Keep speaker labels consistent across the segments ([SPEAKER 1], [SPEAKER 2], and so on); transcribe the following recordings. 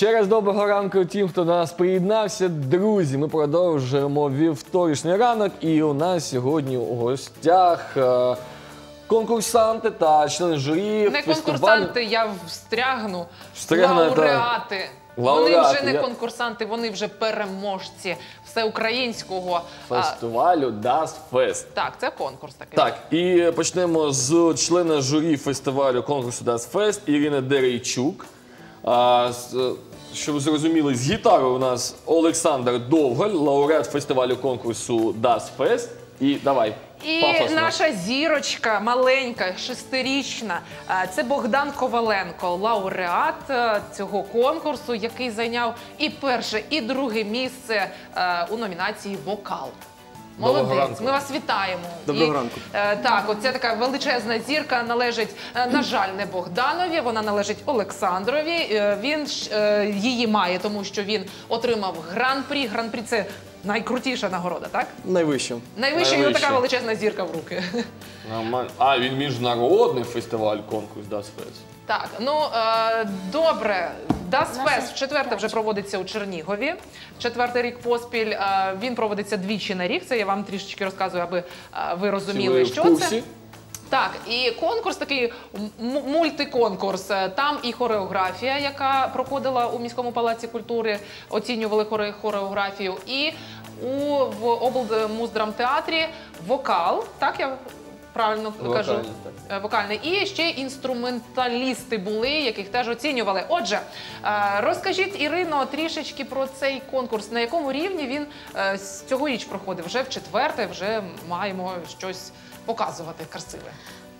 [SPEAKER 1] Ще раз доброго ранку тим, хто до нас приєднався. Друзі, ми продовжуємо вівторішній ранок, і у нас сьогодні у гостях е, конкурсанти та члени журі
[SPEAKER 2] Не
[SPEAKER 1] фестивалю.
[SPEAKER 2] конкурсанти, я встрягну.
[SPEAKER 1] Встрягнете.
[SPEAKER 2] Лауреати. Вони вже не
[SPEAKER 1] я-
[SPEAKER 2] конкурсанти, вони вже переможці всеукраїнського.
[SPEAKER 1] фестивалю Das Fest.
[SPEAKER 2] Так, це конкурс такий.
[SPEAKER 1] Так, і почнемо з члена журі фестивалю конкурсу Das Fest Ірини Дерейчук. А, з- щоб ви зрозуміли, з гітарою у нас Олександр Довголь, лауреат фестивалю конкурсу Das Fest. І давай.
[SPEAKER 2] І
[SPEAKER 1] пафосно.
[SPEAKER 2] наша зірочка маленька, шестирічна, е, це Богдан Коваленко, лауреат е, цього конкурсу, який зайняв і перше, і друге місце е, у номінації Вокал.
[SPEAKER 1] Доброго
[SPEAKER 2] Молодець,
[SPEAKER 1] ранку.
[SPEAKER 2] ми вас вітаємо.
[SPEAKER 3] Доброго
[SPEAKER 2] І,
[SPEAKER 3] ранку.
[SPEAKER 2] е, так, оця така величезна зірка належить, е, на жаль, не Богданові, вона належить Олександрові. Е, Він ж, е, її має, тому що він отримав гран-прі. Гран-прі це найкрутіша нагорода, так?
[SPEAKER 3] Найвище.
[SPEAKER 2] Найвища його
[SPEAKER 1] Найвища.
[SPEAKER 2] така величезна зірка в руки.
[SPEAKER 1] Нормально. А, він міжнародний фестиваль конкурс Fest.
[SPEAKER 2] Так, ну е, добре. Fest вчетверте вже проводиться у Чернігові. Четвертий рік поспіль. Е, він проводиться двічі на рік. Це я вам трішечки розказую, аби е, ви розуміли,
[SPEAKER 1] ви
[SPEAKER 2] що це. Так, і конкурс такий м- мультиконкурс. Е, Там і хореографія, яка проходила у міському палаці культури, оцінювали хоре- хореографію, і у в облмуздрамтеатрі вокал. Так я правильно кажу?
[SPEAKER 1] Вокальний,
[SPEAKER 2] Е, Вокальний. І ще інструменталісти були, яких теж оцінювали. Отже, е, розкажіть, Ірино, трішечки про цей конкурс. На якому рівні він е, цьогоріч проходив? Вже в четверте, вже маємо щось показувати красиве.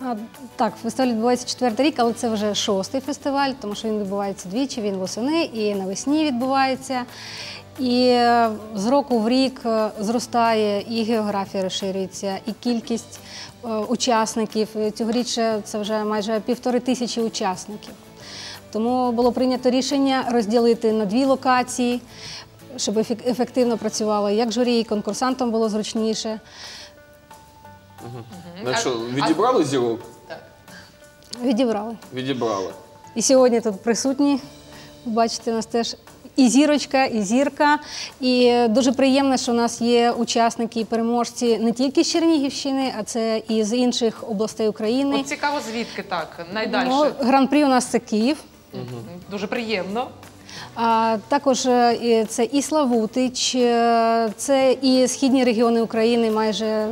[SPEAKER 4] А, Так, фестиваль відбувається четвертий рік, але це вже шостий фестиваль, тому що він відбувається двічі, він восени і навесні відбувається. І е, з року в рік е, зростає і географія розширюється, і кількість е, учасників. Цьогоріч це вже майже півтори тисячі учасників. Тому було прийнято рішення розділити на дві локації, щоб ефективно працювало як журі, і конкурсантам було зручніше.
[SPEAKER 1] Ну що, відібрали зірок?
[SPEAKER 4] Відібрали.
[SPEAKER 1] Відібрали.
[SPEAKER 4] І сьогодні тут присутні. Бачите, у нас теж і зірочка, і зірка. І дуже приємно, що у нас є учасники і переможці не тільки з Чернігівщини, а це і з інших областей України.
[SPEAKER 2] От цікаво, звідки так? Найдальше.
[SPEAKER 4] Ну, Гран-прі у нас це Київ.
[SPEAKER 2] Дуже приємно.
[SPEAKER 4] А також е, це і Славутич, е, це і східні регіони України, майже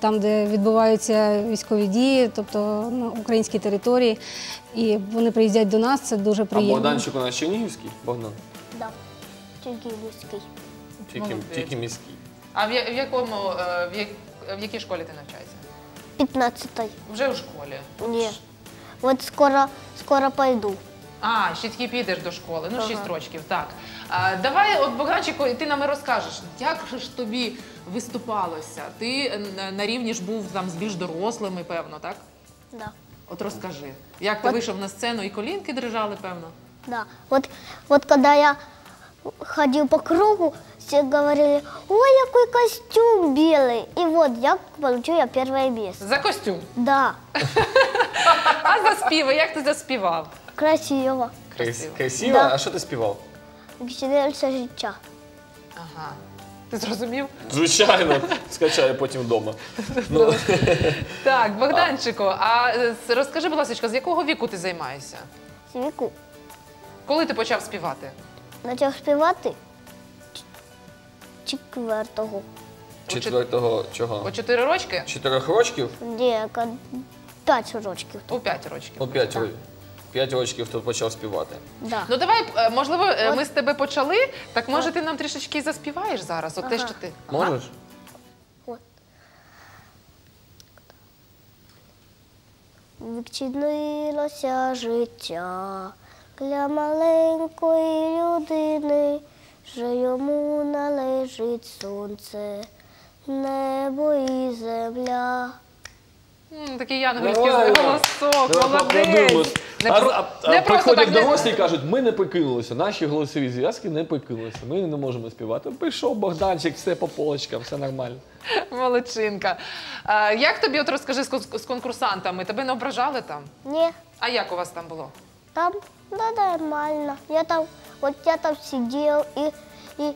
[SPEAKER 4] там, де відбуваються військові дії, тобто на українській території. І вони приїздять до нас, це дуже
[SPEAKER 1] А
[SPEAKER 4] приємно.
[SPEAKER 1] Богданчик у нас чернігівський? Богдан?
[SPEAKER 5] Да, Чернігівський.
[SPEAKER 1] Тільки,
[SPEAKER 2] Молодець.
[SPEAKER 1] тільки міський.
[SPEAKER 2] А в, я- в якому е, в, як- в якій школі ти навчаєшся?
[SPEAKER 5] 15
[SPEAKER 2] Вже у школі.
[SPEAKER 5] Ні. От скоро, скоро пойду.
[SPEAKER 2] А, ще тільки підеш до школи. Ну, шість рочків, так. А, давай, от Богданчику, ти нам і розкажеш, як ж тобі виступалося? Ти е, на рівні ж був там з більш дорослими, певно, так?
[SPEAKER 5] Да.
[SPEAKER 2] От розкажи, як ти
[SPEAKER 5] От-
[SPEAKER 2] вийшов на сцену і колінки дрижали, певно?
[SPEAKER 5] Да. Вот, вот когда я ходил по кругу, все говорили, ой, какой костюм белый. И вот я получил я первое место.
[SPEAKER 2] За костюм.
[SPEAKER 5] Да,
[SPEAKER 2] А заспіви, як ти заспівав?
[SPEAKER 5] Красиво.
[SPEAKER 2] Красиво.
[SPEAKER 1] Красиво?
[SPEAKER 5] Да.
[SPEAKER 1] А що ти співав?
[SPEAKER 5] Веселился життя.
[SPEAKER 2] Ага. Ти зрозумів?
[SPEAKER 1] Звичайно, скачаю потім вдома. Ну,
[SPEAKER 2] Так, Богданчику, а е, с- розкажи, будь ласка, з якого віку ти займаєшся?
[SPEAKER 5] Віку.
[SPEAKER 2] Коли ти почав співати?
[SPEAKER 5] Почав співати четвертого.
[SPEAKER 1] четвертого чого?
[SPEAKER 2] О 4 рочки?
[SPEAKER 1] Чотирьох рочків?
[SPEAKER 5] Деяка п'ять рочків.
[SPEAKER 2] У 5 рочків.
[SPEAKER 1] Ну, п'ять років. П'ять рочків хто почав співати.
[SPEAKER 5] Да.
[SPEAKER 2] Ну давай, е, можливо, е, ми з тебе почали. Так може ти нам трішечки і заспіваєш зараз? От те,
[SPEAKER 5] Ага.
[SPEAKER 2] що ти. Ага.
[SPEAKER 1] Можеш?
[SPEAKER 5] От. Відчинилося життя для маленької людини, що йому належить сонце, небо і земля.
[SPEAKER 2] М, Такий янгольський
[SPEAKER 1] Давай.
[SPEAKER 2] голосок, молодець. Не,
[SPEAKER 1] А,
[SPEAKER 2] про-
[SPEAKER 1] а, а
[SPEAKER 2] не просто
[SPEAKER 1] приходять
[SPEAKER 2] так не-
[SPEAKER 1] дорослі і кажуть, ми не прикинулися, наші голосові зв'язки не прикинулися, ми не можемо співати. Прийшов Богданчик, все по полочкам, все нормально.
[SPEAKER 2] Молодчинка. А, як тобі от розкажи з, кон- з конкурсантами? Тебе не ображали там?
[SPEAKER 5] Ні,
[SPEAKER 2] А як у вас там було?
[SPEAKER 5] Там, да, нормально. Я там, вот я там сидел и, и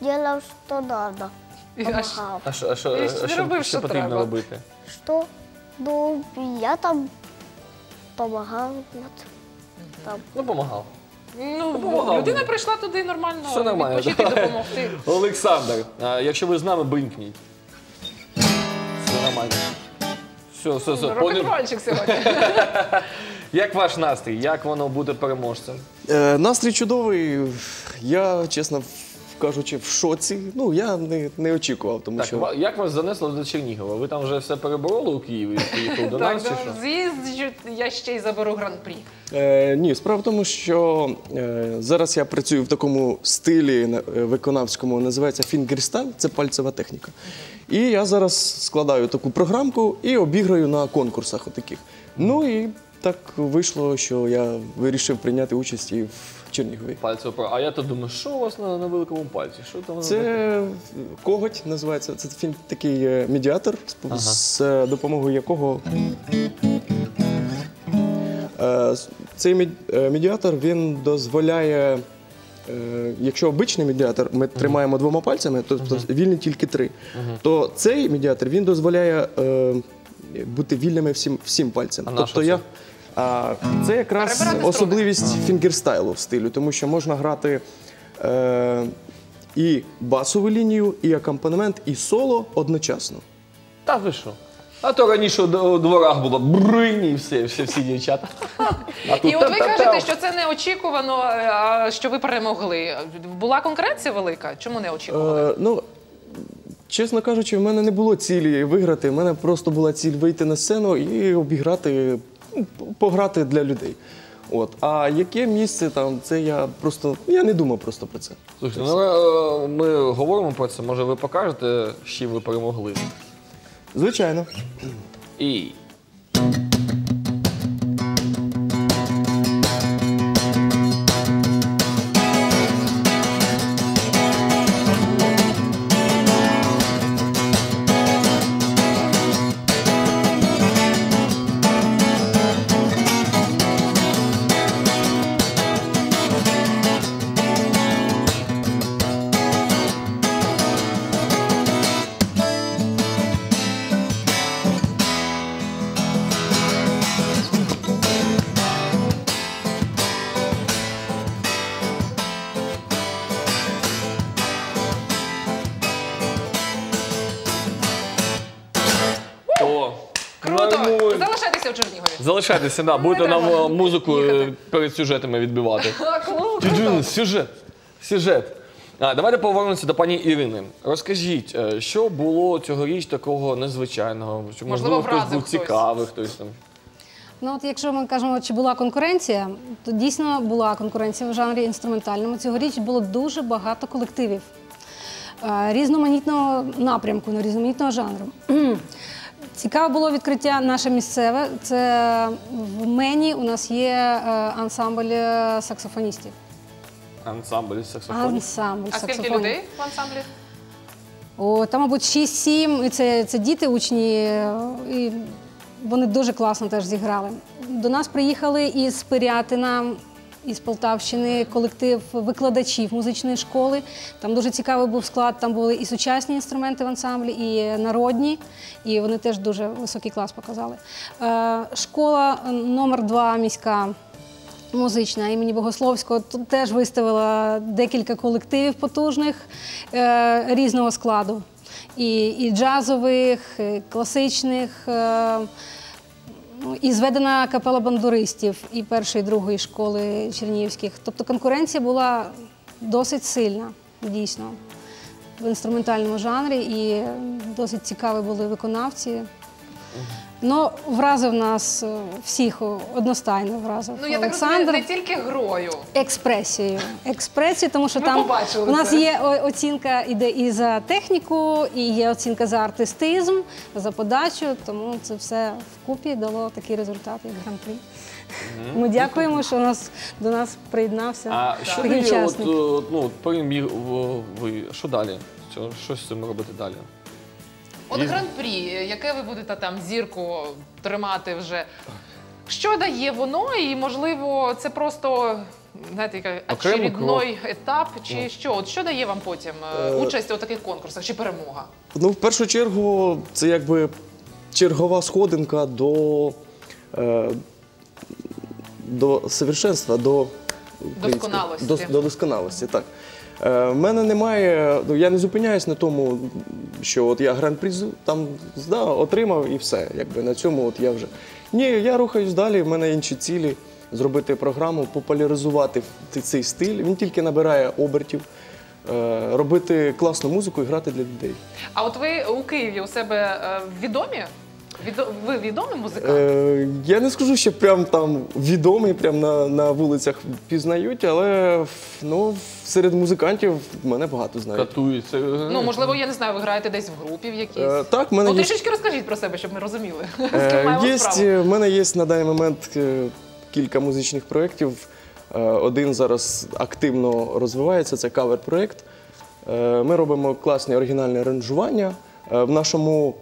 [SPEAKER 5] делал, что надо.
[SPEAKER 2] І аж-
[SPEAKER 5] Помогал.
[SPEAKER 1] А що, а що,
[SPEAKER 2] Ти ж
[SPEAKER 1] а
[SPEAKER 2] не
[SPEAKER 1] що,
[SPEAKER 2] робив,
[SPEAKER 1] що потрібно
[SPEAKER 2] треба.
[SPEAKER 1] робити?
[SPEAKER 5] Что? Ну, я там помогал, вот. Там.
[SPEAKER 1] Ну, помагав.
[SPEAKER 2] Ну,
[SPEAKER 1] Допомагав
[SPEAKER 2] людина прийшла туди нормально
[SPEAKER 1] Все нормально.
[SPEAKER 2] відпочити і допомогти.
[SPEAKER 1] Олександр, а, якщо ви з нами, бринкніть. Все нормально. Все, все, все. Пони-
[SPEAKER 2] Рок-н-рольчик сьогодні.
[SPEAKER 1] Як ваш настрій? Як воно буде переможцем?
[SPEAKER 3] Е, настрій чудовий. Я, чесно кажучи, в шоці. Ну, я не, не очікував, тому
[SPEAKER 1] Так,
[SPEAKER 3] що.
[SPEAKER 1] ва- як вас занесло до Чернігова? Ви там вже все перебороли у Києві і приїхали до
[SPEAKER 2] Так,
[SPEAKER 1] нас чи що?
[SPEAKER 2] з'їзджу, я ще й заберу гран-прі.
[SPEAKER 3] Е, ні, справа в тому, що е, зараз я працюю в такому стилі на- е, виконавському, називається фінгерстайл, це пальцева техніка. І я зараз складаю таку програмку і обіграю на конкурсах отаких. Ну і так вийшло, що я вирішив прийняти участь і в Чернігові.
[SPEAKER 1] Пальцево про. А я то думаю, що у вас на, на великому пальці? Що там?
[SPEAKER 3] Це коготь називається. Це фін- такий е, медіатор, з- з е, допомогою якого е, цей мед- е, медіатор він дозволяє. е, Якщо обичний медіатор ми тримаємо двома пальцями, тобто вільні тільки три, то цей медіатор він дозволяє е, бути вільними всім, всім пальцем.
[SPEAKER 1] А на
[SPEAKER 3] тобто
[SPEAKER 1] що
[SPEAKER 3] я,
[SPEAKER 1] це?
[SPEAKER 3] А, це якраз
[SPEAKER 2] Перебирати струни.
[SPEAKER 3] особливість фінгерстайлу в стилю, тому що можна грати е, і басову лінію, і акомпанемент, і соло одночасно.
[SPEAKER 1] Та ви що? А то раніше у дворах було бринь і все, всі, всі дівчата. А тут
[SPEAKER 2] І от ви
[SPEAKER 1] та-та-та.
[SPEAKER 2] кажете, що це неочікувано, а, що ви перемогли. Була конкуренція велика? Чому не очікували?
[SPEAKER 3] Е, ну, чесно кажучи, в мене не було цілі виграти. В мене просто була ціль вийти на сцену і обіграти, ну, пограти для людей. От. А яке місце там, це я просто. Я не думав просто про це.
[SPEAKER 1] Слухайте, ну е, ми говоримо про це. Може, ви покажете, з чим ви перемогли?
[SPEAKER 3] Звичайно.
[SPEAKER 1] І.
[SPEAKER 2] Залишайтеся,
[SPEAKER 1] да, будете нам е, музику е, перед сюжетами відбивати. Сюжет. Сюжет. А, давайте повернемося до пані Ірини. Розкажіть, е, що було цьогоріч такого незвичайного? Чи,
[SPEAKER 2] Можливо,
[SPEAKER 1] можливо, хтось
[SPEAKER 2] вразив
[SPEAKER 1] був
[SPEAKER 2] хтось.
[SPEAKER 1] цікавий, хтось там.
[SPEAKER 4] Ну, от якщо ми кажемо, чи була конкуренція, то дійсно була конкуренція в жанрі інструментальному. Цьогоріч було дуже багато колективів е, різноманітного напрямку, ну, різноманітного жанру. Цікаве було відкриття наше місцеве. Це в Мені у нас є е, ансамбль е, саксофоністів.
[SPEAKER 1] Ансамбль саксофонів.
[SPEAKER 4] Ансамбль
[SPEAKER 2] А скільки
[SPEAKER 4] саксофонів.
[SPEAKER 2] людей в ансамблі?
[SPEAKER 4] О, там, мабуть, 6-7, і це, це діти, учні, і вони дуже класно теж зіграли. До нас приїхали із Пирятина, із Полтавщини, колектив викладачів музичної школи. Там дуже цікавий був склад, там були і сучасні інструменти в ансамблі, і народні, і вони теж дуже високий клас показали. Е, Школа е, номер 2 міська. Музична імені Богословського тут теж виставила декілька колективів потужних е, різного складу. І, і джазових, і класичних, е, і зведена капела бандуристів і першої, і другої школи чернігівських. Тобто конкуренція була досить сильна, дійсно, в інструментальному жанрі, і досить цікаві були виконавці. Ну, вразив нас е, всіх одностайно вразив.
[SPEAKER 2] Ну я так розумію, не тільки грою.
[SPEAKER 4] експресією. Експресією, тому що
[SPEAKER 2] Ми
[SPEAKER 4] там
[SPEAKER 2] побачили
[SPEAKER 4] у нас
[SPEAKER 2] це.
[SPEAKER 4] є оцінка іде і за техніку, і є оцінка за артистизм, за подачу. Тому це все вкупі дало такий результат, як гран-прі. Ми дякуємо, що нас до нас приєднався
[SPEAKER 1] А що дає, от, е, ну, переміг ви, що далі? Що з цим робити далі?
[SPEAKER 2] От
[SPEAKER 1] Є-
[SPEAKER 2] гран-прі, яке ви будете там зірку тримати вже Що дає воно, і можливо, це просто знаєте, яка
[SPEAKER 1] Окремий
[SPEAKER 2] етап, чи що? От що дає вам потім е, участь у таких конкурсах чи перемога?
[SPEAKER 3] Ну, в першу чергу, це якби чергова сходинка до, е, до совершенства, до української-
[SPEAKER 2] Досконалості.
[SPEAKER 3] До, до досконалості, так. Е, в мене немає, ну, я не зупиняюсь на тому, що от я гран-при там здав, отримав і все. Якби на цьому от я вже. Ні, я рухаюсь далі, в мене інші цілі. Зробити програму, популяризувати цей стиль. Він тільки набирає обертів, е, робити класну музику і грати для людей.
[SPEAKER 2] А от ви у Києві у себе е, відомі? Відо- Ви відомий музикант?
[SPEAKER 3] Е, я не скажу, що прям там відомий, прям на, на вулицях пізнають, але ну, серед музикантів мене багато знають.
[SPEAKER 1] Катується.
[SPEAKER 2] Ну, можливо, я не знаю, ви граєте десь в групі в якійсь.
[SPEAKER 3] Е, так, в мене
[SPEAKER 2] ну,
[SPEAKER 3] є,
[SPEAKER 2] трішечки розкажіть про себе, щоб ми розуміли. З ким
[SPEAKER 3] е,
[SPEAKER 2] маємо
[SPEAKER 3] є,
[SPEAKER 2] справу.
[SPEAKER 3] в мене є на даний момент е, кілька музичних проєктів. Е, один зараз активно розвивається, це кавер-проєкт. Е, ми робимо класні оригінальні аранжування. Е, в нашому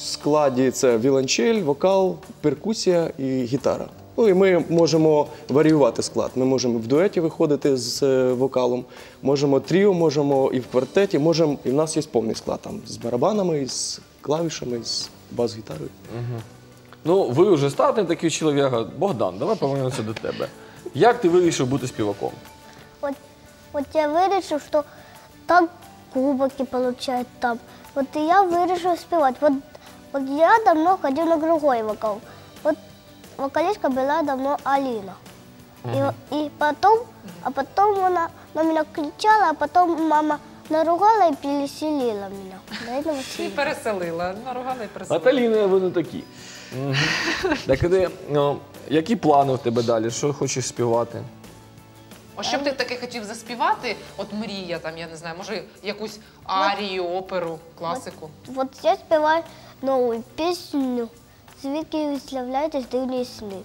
[SPEAKER 3] складі це віолончель, вокал, перкусія і гітара. Ну і ми можемо варіювати склад. Ми можемо в дуеті виходити з е, вокалом, можемо тріо, можемо і в квартеті, можемо, і в нас є повний склад там з барабанами, з клавішами, з бас-гітарою.
[SPEAKER 1] Ну, ви вже статний такий чоловік. Богдан, давай повернемося до тебе. Як ти вирішив бути співаком?
[SPEAKER 5] Вот, вот я вирішив, що там кубики получают там. Вот и я вирішив співати. Вот, вот я давно ходив на другой вокал. Вот вокалистка была давно Алина. И, и потом, а потом она на меня кричала, а потом мама наругала и переселила этого
[SPEAKER 2] І переселила. Наругала і переселила.
[SPEAKER 1] Наталіна, ви не такі. Так, ти, ну, які плани у тебе далі? Що хочеш співати?
[SPEAKER 2] А що б ти таке хотів заспівати? От мрія, там, я не знаю, може якусь арію, оперу, класику.
[SPEAKER 5] Вот я співаю нову пісню «Звідки висловляєтесь дивні сни».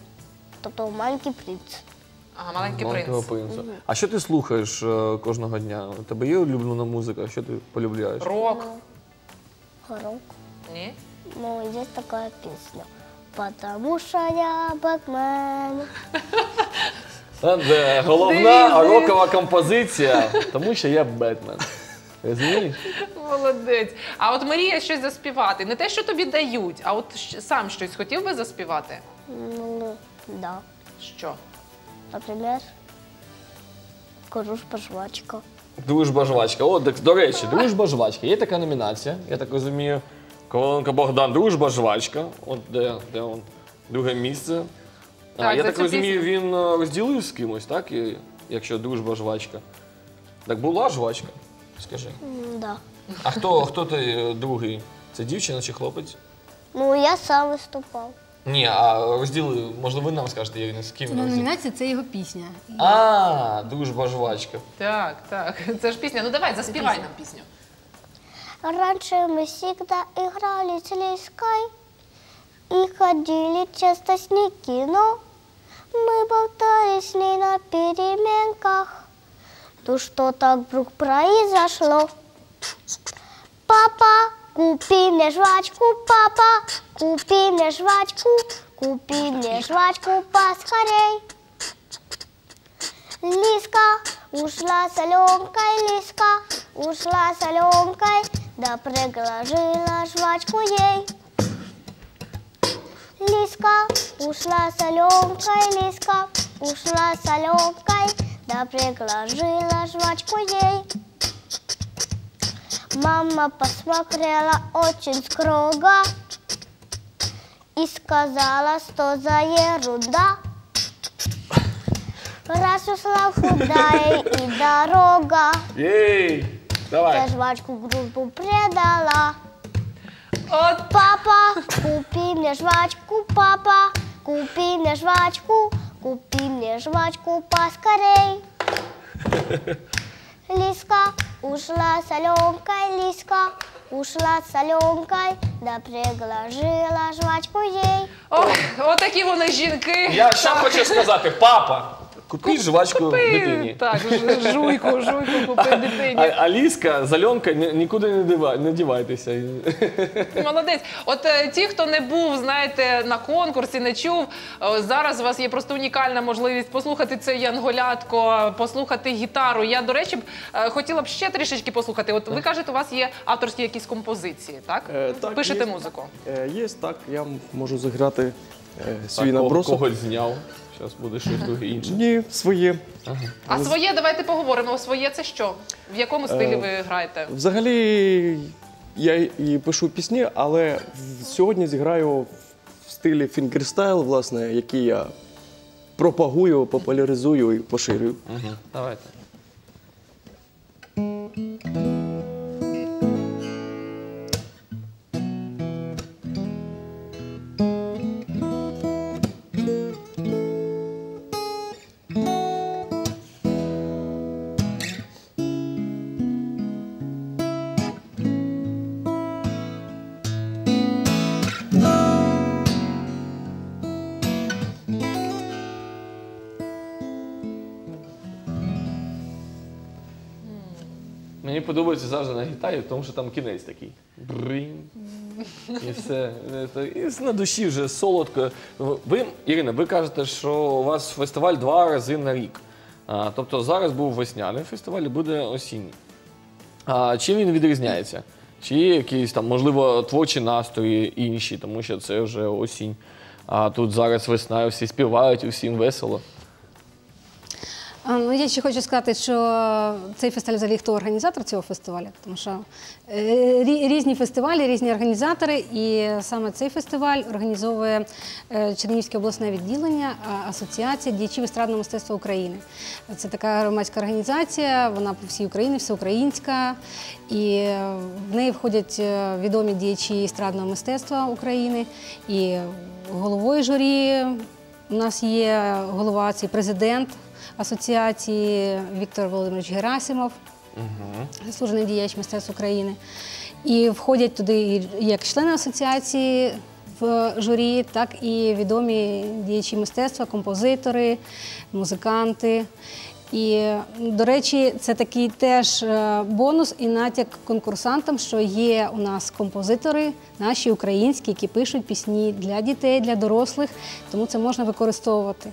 [SPEAKER 5] Тобто «Маленький принц».
[SPEAKER 2] Ага, маленький
[SPEAKER 1] Маленького
[SPEAKER 2] принц.
[SPEAKER 1] принца. А що ти слухаєш е, кожного дня? У тебе є улюблена музика? Що ти полюбляєш?
[SPEAKER 2] Рок.
[SPEAKER 5] Горок.
[SPEAKER 2] Ні?
[SPEAKER 5] Ну, есть такая песня. Потому что я Бэтмен.
[SPEAKER 1] Та, де головна рокова композиція, тому що я Бетмен. Розумієш?
[SPEAKER 2] Молодець. А от мрія щось заспівати. Не те, що тобі дають, а от щ- сам щось хотів би заспівати?
[SPEAKER 5] Ну, да.
[SPEAKER 2] Що?
[SPEAKER 5] Например, Дружба жвачка.
[SPEAKER 1] Дружба жвачка. О, так, до речі, дружба жвачка. Є така номінація, я так розумію. Колонка Богдан, дружба жвачка. От де, де он? Друге місце. а, я
[SPEAKER 2] за
[SPEAKER 1] так
[SPEAKER 2] цю
[SPEAKER 1] розумію,
[SPEAKER 2] пісню.
[SPEAKER 1] він е, розділив з кимось, так? І, якщо дружба жвачка. Так була жвачка? Скажи.
[SPEAKER 5] М, Да.
[SPEAKER 1] А хто, хто ти е, другий? Це дівчина чи хлопець?
[SPEAKER 5] Ну, я сам выступал.
[SPEAKER 1] Ні, а розділив, можливо, ви нам скажете, Ірина, з ким
[SPEAKER 4] Це
[SPEAKER 1] він розділив?
[SPEAKER 4] номінація, це його пісня.
[SPEAKER 1] А, дружба жвачка.
[SPEAKER 2] Так, так. Це ж пісня. Ну давай, заспівай нам пісню.
[SPEAKER 5] Раньше мы всегда играли с Лиской и ходили часто с ней в кино. Мы болтали с ней на переменках. То что так вдруг произошло? Папа, купи мне жвачку, папа, купи мне жвачку, купи мне жвачку поскорей. Лиска ушла с Аленкой, Лиска ушла с Аленкой, да предложила жвачку ей. Лиска ушла с Аленкой, Лиска ушла с Аленкой, да предложила жвачку ей. Mama pa sva krela oči iz kroga, izkazala sto za jeruda. Razosla huda je
[SPEAKER 1] i da
[SPEAKER 5] roga. Jej, davaj. Te
[SPEAKER 2] žvačku
[SPEAKER 5] gružbu predala. Od papa, kupi mne žvačku, papa, kupi mne žvačku, kupi mne žvačku, pa skarej. Liska, ушла с Аленкой, Лиска ушла с Аленкой, да приглажила жвачку ей.
[SPEAKER 2] Ох, отакі вони жінки.
[SPEAKER 1] Я що хочу сказати, папа, Купіть жвачку
[SPEAKER 2] Купи,
[SPEAKER 1] дитині.
[SPEAKER 2] Так, ж- жуйку, жуйку купи дитині.
[SPEAKER 1] А, Аліска, Зальонка, ні- нікуди не, дива, не дівайтеся.
[SPEAKER 2] Молодець. От е, ті, хто не був, знаєте, на конкурсі, не чув, е, зараз у вас є просто унікальна можливість послухати це янголятко, послухати гітару. Я, до речі, б, е, хотіла б ще трішечки послухати. От ви кажете, у вас є авторські якісь композиції, так?
[SPEAKER 3] Е, так,
[SPEAKER 2] Пишете
[SPEAKER 3] є.
[SPEAKER 2] музику.
[SPEAKER 3] Е, Є так, я можу заграти е, свій
[SPEAKER 1] Так, кого-
[SPEAKER 3] набросок.
[SPEAKER 1] Когось зняв. Зараз буде щось друге інше.
[SPEAKER 3] Ні, своє.
[SPEAKER 2] А своє, давайте поговоримо. Своє це що? В якому стилі
[SPEAKER 3] Е,
[SPEAKER 2] ви граєте?
[SPEAKER 3] Взагалі я і пишу пісні, але в- сьогодні зіграю в стилі фінгерстайл, власне, який я пропагую, популяризую і поширюю.
[SPEAKER 1] Давайте. Подобається завжди на гітарі, тому що там кінець такий. Бринь. І все. І на душі вже солодко. Ви, Ірина, ви кажете, що у вас фестиваль два рази на рік. А, тобто зараз був весняний фестиваль буде осінній. А, чим він відрізняється? Чи є якісь там, можливо, творчі настрої інші, тому що це вже осінь. А тут зараз весна, всі співають, і всім весело.
[SPEAKER 4] Ну, я ще хочу сказати, що цей фестиваль взагалі хто організатор цього фестивалю, тому що е, різні фестивалі, різні організатори, і саме цей фестиваль організовує е, Чернігівське обласне відділення Асоціація діячів естрадного мистецтва України. Це така громадська організація, вона по всій Україні, всеукраїнська, і е, в неї входять відомі діячі естрадного мистецтва України, і головою журі у нас є голова, це президент асоціації Віктор Володимирович Герасимов, заслужений діяч мистецтв України. І входять туди і як члени асоціації в журі, так і відомі діячі мистецтва, композитори, музиканти. І, до речі, це такий теж е, бонус і натяк конкурсантам, що є у нас композитори, наші українські, які пишуть пісні для дітей, для дорослих, тому це можна використовувати,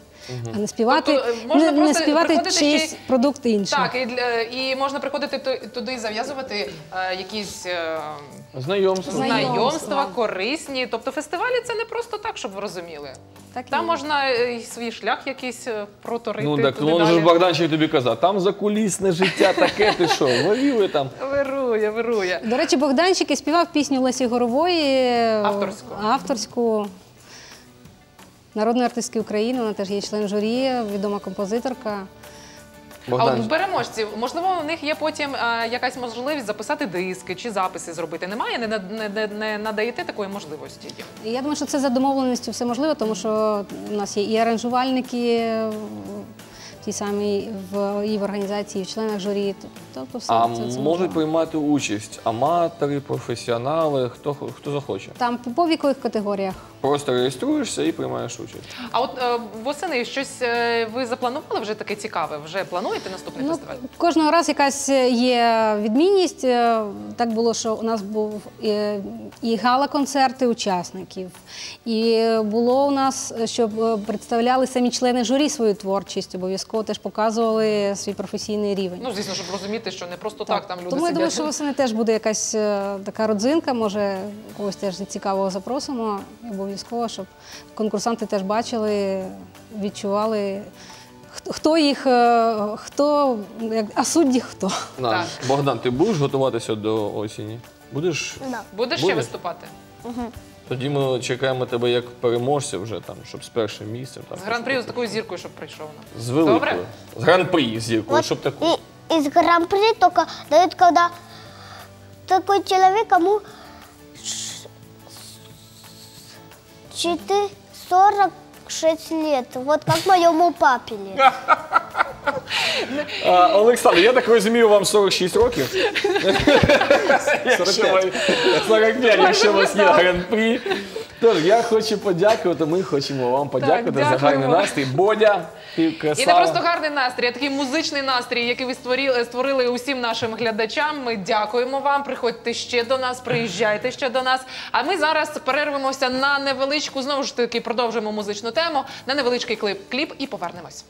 [SPEAKER 4] а не співати,
[SPEAKER 2] Тобто, е, можна
[SPEAKER 4] не, не
[SPEAKER 2] просто
[SPEAKER 4] співати
[SPEAKER 2] приходити
[SPEAKER 4] чийсь
[SPEAKER 2] ще й-
[SPEAKER 4] продукт інший.
[SPEAKER 2] Так, і, для- і можна приходити ту- туди і зав'язувати е, якісь е,
[SPEAKER 1] Знайомство.
[SPEAKER 4] Знайомства.
[SPEAKER 2] знайомства, корисні. Тобто фестивалі це не просто так, щоб ви розуміли.
[SPEAKER 4] Так і
[SPEAKER 2] Там
[SPEAKER 4] є.
[SPEAKER 2] можна е, і свій шлях якийсь е, проторити.
[SPEAKER 1] Ну так
[SPEAKER 2] туди
[SPEAKER 1] ну,
[SPEAKER 2] далі.
[SPEAKER 1] же ж тобі казав, там закулісне життя таке, ти що, горіли там.
[SPEAKER 2] Вирує, вирує.
[SPEAKER 4] До речі, Богданчик і співав пісню Лесі Горової е,
[SPEAKER 2] Авторську.
[SPEAKER 4] авторську народної артистки України. Вона теж є член журі, відома композиторка.
[SPEAKER 2] А от
[SPEAKER 1] Богдан,
[SPEAKER 2] переможці, можливо, у них є потім е, якась можливість записати диски чи записи зробити. Немає, не, не, не, не надаєте такої можливості їм.
[SPEAKER 4] Я думаю, що це за домовленістю все можливо, тому що у нас є і аранжувальники в тій самій в і в організації, і в членах журі. Тобто все
[SPEAKER 1] а
[SPEAKER 4] це, це
[SPEAKER 1] можуть
[SPEAKER 4] можливо.
[SPEAKER 1] приймати участь аматори, професіонали, хто, хто захоче.
[SPEAKER 4] там по- по вікових категоріях.
[SPEAKER 1] Просто реєструєшся і приймаєш участь.
[SPEAKER 2] А от е, восени щось е, ви запланували вже таке цікаве? Вже плануєте наступний
[SPEAKER 4] Ну,
[SPEAKER 2] фестиваль?
[SPEAKER 4] кожного разу якась є відмінність. Е, Так було, що у нас був е, і гала-концерти учасників, і було у нас, щоб е, представляли самі члени журі свою творчість, обов'язково теж показували свій професійний рівень.
[SPEAKER 2] Ну, звісно, щоб розуміти, що не просто так, там люди
[SPEAKER 4] Тому я думаю, що восени теж буде якась е, така родзинка, може когось теж цікавого запросимо. І Обов'язково, щоб конкурсанти теж бачили, відчували. хто- їх, е, хто, а судді хто.
[SPEAKER 2] Так.
[SPEAKER 1] Богдан, ти будеш готуватися до осені? Будеш?
[SPEAKER 5] Да.
[SPEAKER 2] Будеш ще
[SPEAKER 1] Будеш?
[SPEAKER 2] виступати?
[SPEAKER 1] Тоді ми чекаємо тебе як переможця вже там, щоб з першим місцем. Там,
[SPEAKER 2] З гран-прі з такою зіркою, щоб прийшов нам.
[SPEAKER 1] З великою.
[SPEAKER 2] Добре?
[SPEAKER 1] З гран-прі зіркою,
[SPEAKER 5] Вот
[SPEAKER 1] щоб таку.
[SPEAKER 5] и, из гран-при только дают, когда такой человек, кому ш- 4, 46 лет. Вот как моему папе лет.
[SPEAKER 1] А, Олександр, я так розумію, вам 46 років? Якщо ви- 45, якщо у вас є гран-прі. Тож я хочу подякувати, ми хочемо вам подякувати за гарний настрій. Бодя, ти
[SPEAKER 2] І не просто гарний настрій, а такий музичний настрій, який ви створили, створили усім нашим глядачам. Ми дякуємо вам. Приходьте ще до нас, приїжджайте ще до нас. А ми зараз перервемося на невеличку, знову ж таки, продовжуємо музичну тему, на невеличкий клип, кліп і повернемось.